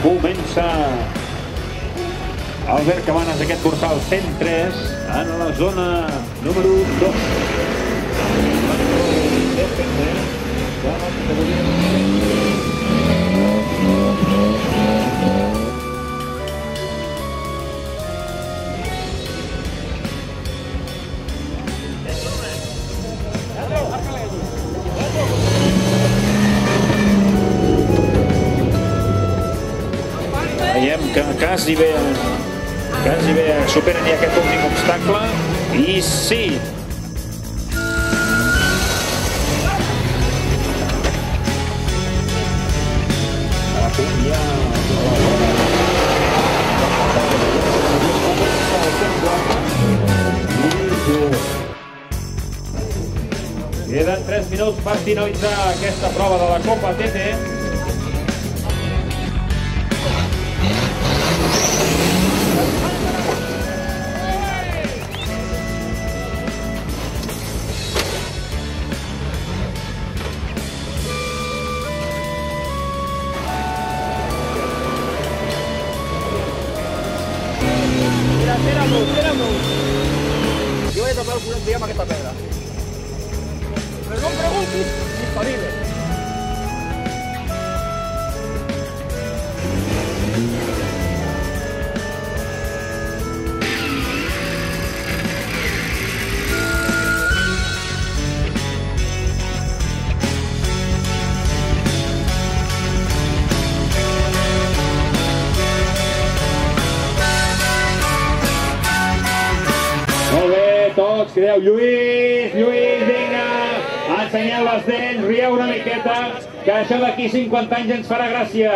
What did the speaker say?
Comença Albert Cabanes, aquest dorsal 103, en la zona número 2. Veiem que quasi bé, quasi bé superen ja aquest últim obstacle i sí, Queden 3 minuts per finalitzar aquesta prova de la Copa TT. Espera, espera. Yo voy a tapar el culo de llama que esta pedra. Pero no preguntes, disponible. Tots, crideu Lluís, Lluís, vinga, ensenyeu les dents, rieu una miqueta, que això d'aquí 50 anys ens farà gràcia.